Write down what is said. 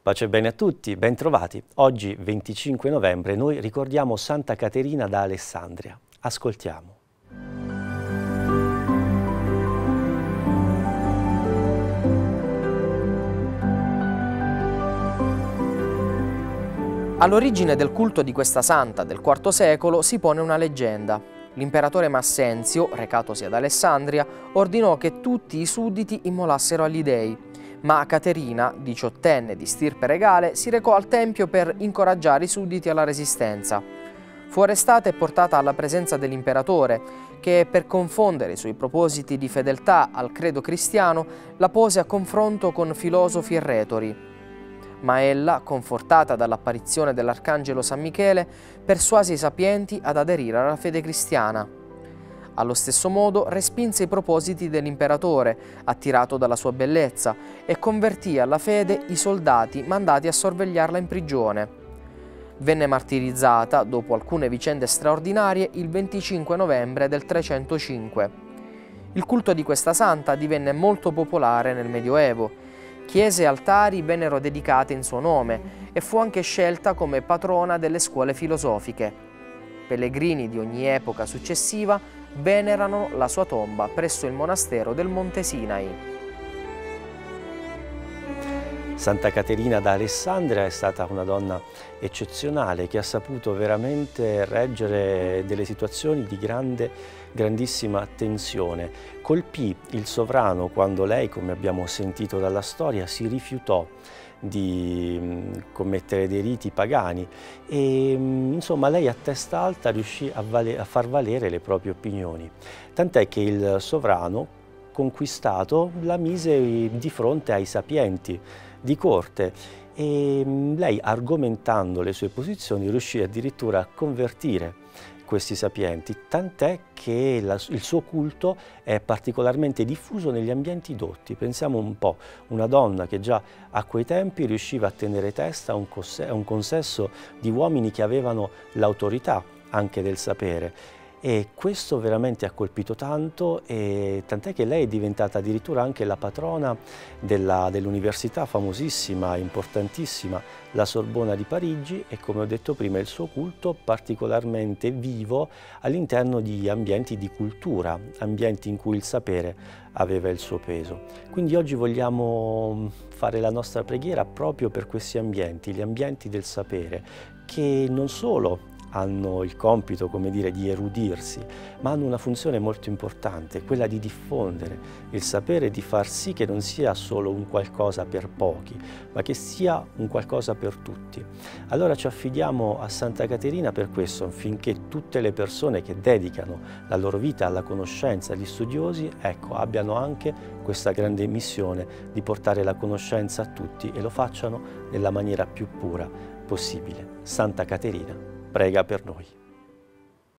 Pace e bene a tutti, bentrovati. Oggi, 25 novembre, noi ricordiamo Santa Caterina da Alessandria. Ascoltiamo. All'origine del culto di questa santa del IV secolo si pone una leggenda. L'imperatore Massenzio, recatosi ad Alessandria, ordinò che tutti i sudditi immolassero agli dei ma Caterina, diciottenne di stirpe regale, si recò al tempio per incoraggiare i sudditi alla resistenza. Fu arrestata e portata alla presenza dell'imperatore, che per confondere i suoi propositi di fedeltà al credo cristiano la pose a confronto con filosofi e retori. Ma ella, confortata dall'apparizione dell'arcangelo San Michele, persuase i sapienti ad aderire alla fede cristiana. Allo stesso modo respinse i propositi dell'imperatore, attirato dalla sua bellezza, e convertì alla fede i soldati mandati a sorvegliarla in prigione. Venne martirizzata, dopo alcune vicende straordinarie, il 25 novembre del 305. Il culto di questa santa divenne molto popolare nel Medioevo. Chiese e altari vennero dedicate in suo nome e fu anche scelta come patrona delle scuole filosofiche. Pellegrini di ogni epoca successiva venerano la sua tomba presso il monastero del Monte Sinai. Santa Caterina da Alessandria è stata una donna eccezionale che ha saputo veramente reggere delle situazioni di grande, grandissima tensione. Colpì il sovrano quando lei, come abbiamo sentito dalla storia, si rifiutò di mm, commettere dei riti pagani e mm, insomma lei a testa alta riuscì a, a far valere le proprie opinioni, tant'è che il sovrano conquistato la mise di fronte ai sapienti di corte e mm, lei argomentando le sue posizioni riuscì addirittura a convertire questi sapienti, tant'è che la, il suo culto è particolarmente diffuso negli ambienti dotti. Pensiamo un po', una donna che già a quei tempi riusciva a tenere testa a un, un consesso di uomini che avevano l'autorità anche del sapere e questo veramente ha colpito tanto tant'è che lei è diventata addirittura anche la patrona dell'università dell famosissima, importantissima, la Sorbona di Parigi e come ho detto prima il suo culto particolarmente vivo all'interno di ambienti di cultura, ambienti in cui il sapere aveva il suo peso. Quindi oggi vogliamo fare la nostra preghiera proprio per questi ambienti, gli ambienti del sapere, che non solo hanno il compito, come dire, di erudirsi, ma hanno una funzione molto importante, quella di diffondere il sapere, di far sì che non sia solo un qualcosa per pochi, ma che sia un qualcosa per tutti. Allora ci affidiamo a Santa Caterina per questo, affinché tutte le persone che dedicano la loro vita alla conoscenza, agli studiosi, ecco, abbiano anche questa grande missione di portare la conoscenza a tutti e lo facciano nella maniera più pura possibile. Santa Caterina prega per noi.